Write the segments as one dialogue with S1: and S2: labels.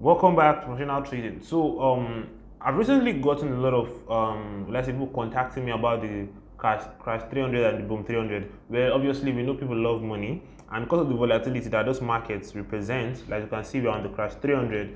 S1: Welcome back to professional trading. So, um, I've recently gotten a lot of, um, let's say, people contacting me about the crash, crash 300 and the boom 300. Where obviously we know people love money, and because of the volatility that those markets represent, like you can see, we're on the crash 300.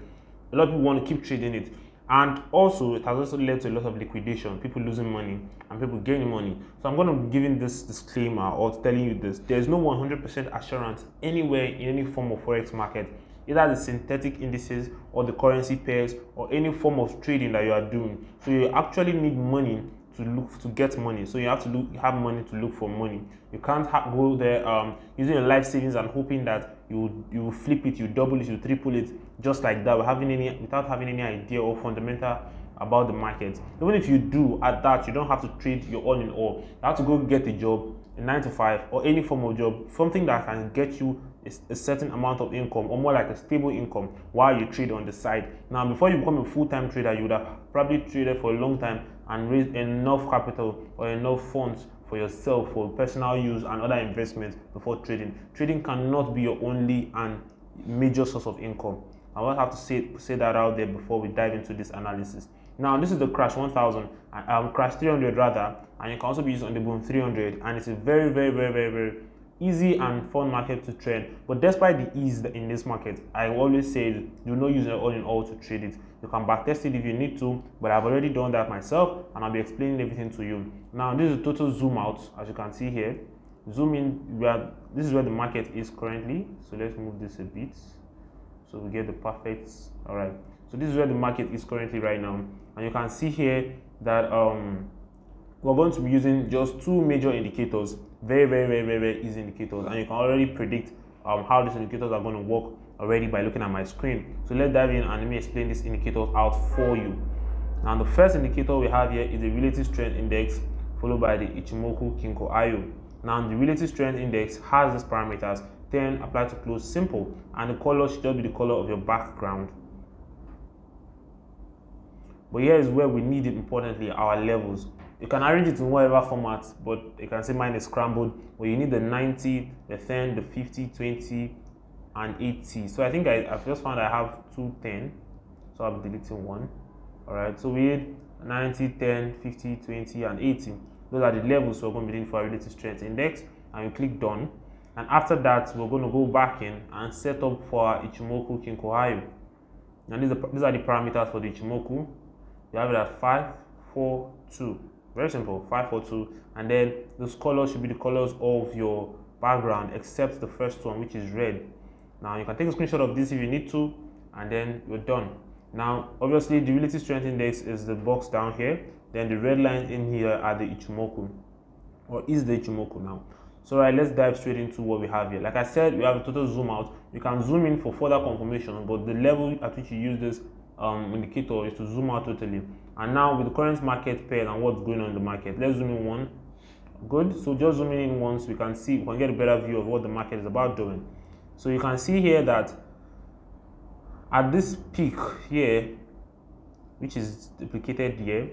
S1: A lot of people want to keep trading it, and also it has also led to a lot of liquidation, people losing money and people gaining money. So I'm going to be giving this disclaimer or telling you this: there's no 100% assurance anywhere in any form of forex market either the synthetic indices or the currency pairs or any form of trading that you are doing. So you actually need money to look to get money. So you have to look, have money to look for money. You can't go there um, using your life savings and hoping that you you flip it, you double it, you triple it just like that, without having any without having any idea or fundamental about the market. Even if you do at that, you don't have to trade your all in all. You have to go get a job, a nine to five, or any form of job, something that can get you a, certain amount of income or more like a stable income while you trade on the side. Now, before you become a full-time trader, you would have probably traded for a long time and raised enough capital or enough funds for yourself for personal use and other investments before trading. Trading cannot be your only and major source of income. I will have to say, say that out there before we dive into this analysis. Now, this is the Crash 1000, um, Crash 300 rather, and you can also be used on the Boom 300, and it's a very, very, very, very, very easy and fun market to trade. But despite the ease in this market, I always say do not use it all in all to trade it. You can backtest it if you need to, but I've already done that myself and I'll be explaining everything to you. Now, this is a total zoom out, as you can see here. Zoom in, where this is where the market is currently. So let's move this a bit. So we get the perfect, all right. So this is where the market is currently right now. And you can see here that um, we're going to be using just two major indicators very very very very, very easy indicators. And you can already predict um, how these indicators are going to work already by looking at my screen. So let's dive in and let me explain these indicators out for you. Now the first indicator we have here is the relative strength index followed by the ichimoku kinko hyo. Now the relative strength index has these parameters then apply to close simple and the color should just be the color of your background. But here is where we need it importantly our levels you can arrange it in whatever format, but you can say mine is scrambled. But you need the 90, the 10, the 50, 20, and 80. So I think I, I've just found I have 210, So I'm deleting one. Alright, so we need 90, 10, 50, 20, and 80. Those are the levels we're going to be doing for our relative strength index. And you click done. And after that, we're going to go back in and set up for our Ichimoku Kinko Hyo. And these are, these are the parameters for the Ichimoku. You have it at 5, 4, 2. Very simple, 542. And then those colors should be the colors of your background, except the first one, which is red. Now you can take a screenshot of this if you need to, and then you're done. Now, obviously, the relative strength index is the box down here. Then the red lines in here are the Ichimoku, or is the Ichimoku now. So right, let's dive straight into what we have here. Like I said, we have a total zoom out. You can zoom in for further confirmation, but the level at which you use this um, indicator is to zoom out totally. And now with the current market pair and what's going on in the market, let's zoom in one. Good. So just zooming in once, we can see, we can get a better view of what the market is about doing. So you can see here that at this peak here, which is duplicated here,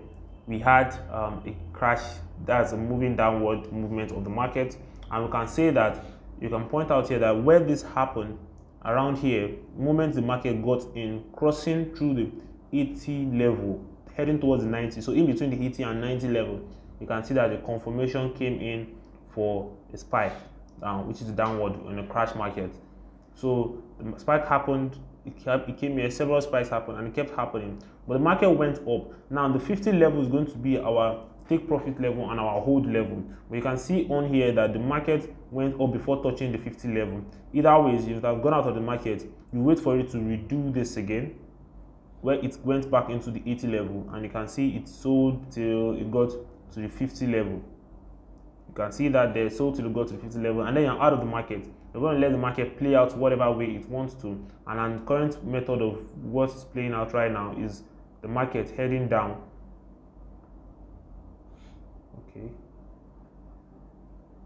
S1: we had um, a crash. That's a moving downward movement of the market. And we can say that you can point out here that where this happened around here, moment the market got in, crossing through the 80 level, heading towards the 90. So in between the 80 and 90 level, you can see that the confirmation came in for a spike, um, which is downward in a crash market. So the spike happened, it, kept, it came here, several spikes happened, and it kept happening. But the market went up. Now the 50 level is going to be our take profit level and our hold level. we can see on here that the market went up before touching the 50 level. Either ways, if you have gone out of the market, you wait for it to redo this again, where it went back into the 80 level, and you can see it sold till it got to the 50 level. You can see that they sold till it got to the 50 level, and then you're out of the market. You're going to let the market play out whatever way it wants to. And the current method of what's playing out right now is the market heading down okay.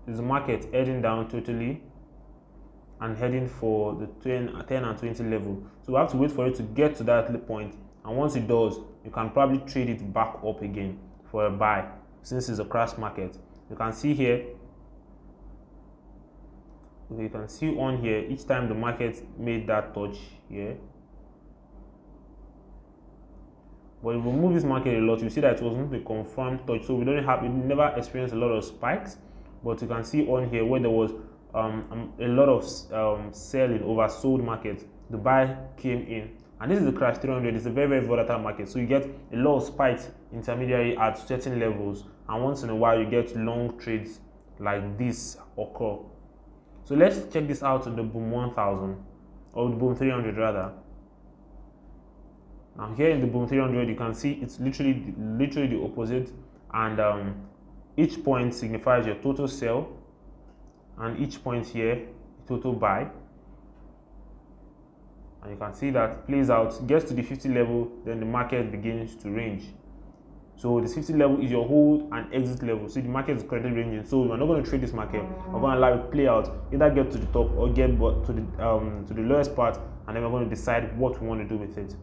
S1: Is the market heading down totally and heading for the 10, uh, 10 and 20 level? So we have to wait for it to get to that point and once it does you can probably trade it back up again for a buy since it's a crash market. You can see here you can see on here each time the market made that touch here But if we move this market a lot, you see that it was not a confirmed touch. So we don't have, we never experienced a lot of spikes. But you can see on here where there was um, um a lot of um, selling, oversold market. The buy came in. And this is the crash 300. It's a very, very volatile market. So you get a lot of spikes intermediary at certain levels. And once in a while, you get long trades like this occur. So let's check this out in the boom 1000 or the boom 300 rather. Here in the boom 300, you can see it's literally literally the opposite, and um, each point signifies your total sell, and each point here total buy. And you can see that plays out, gets to the 50 level, then the market begins to range. So the 50 level is your hold and exit level. So the market is currently ranging. So we're not going to trade this market. We're going to allow it play out, either get to the top or get to the um, to the lowest part, and then we're going to decide what we want to do with it.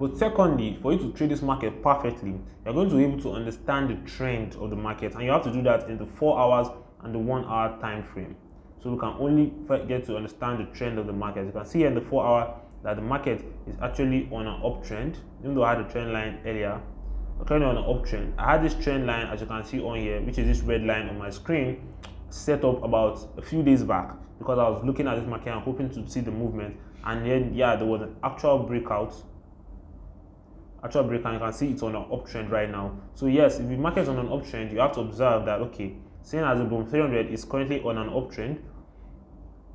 S1: But secondly, for you to trade this market perfectly, you're going to be able to understand the trend of the market, and you have to do that in the four hours and the one hour time frame. So we can only get to understand the trend of the market. You can see in the four hour that the market is actually on an uptrend, even though I had a trend line earlier. currently on an uptrend. I had this trend line, as you can see on here, which is this red line on my screen, set up about a few days back because I was looking at this market and hoping to see the movement. And then, yeah, there was an actual breakout actual break and you can see it's on an uptrend right now. So yes, if the market is on an uptrend, you have to observe that okay, seeing as the boom 300 is currently on an uptrend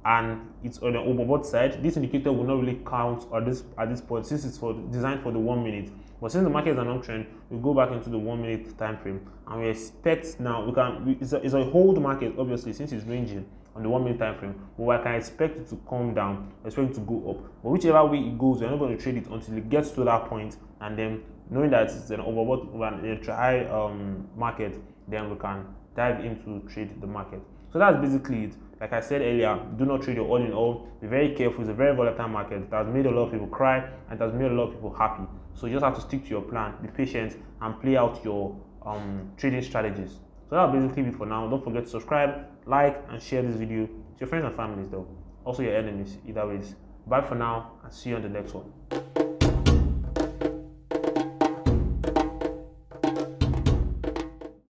S1: and it's on the overbought side, this indicator will not really count at this at this point since it's for designed for the one minute. But since the market is an uptrend, we go back into the one minute time frame and we expect now we can it's, a, it's a hold market obviously since it's ranging on the one minute time frame, but I can expect it to come down, expect it to go up. But whichever way it goes, we're not going to trade it until it gets to that point, and then knowing that it's an overbought, high um, market, then we can dive into trade the market. So that's basically it. Like I said earlier, do not trade your all in all. Be very careful. It's a very volatile market. It has made a lot of people cry and has made a lot of people happy. So you just have to stick to your plan, be patient, and play out your um, trading strategies. So that'll basically be for now. Don't forget to subscribe, like, and share this video to your friends and families though. Also your enemies, either ways. Bye for now and see you on the next one.